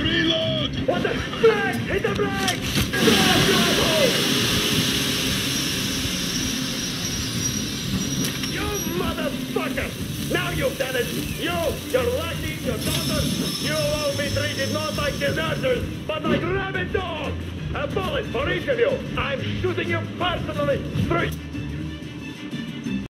Reload! What the? Hit the you motherfucker! Now you've done it! You, your lackey, your daughter, you all be treated not like deserters, but like rabid dogs! A bullet for each of you! I'm shooting you personally Three.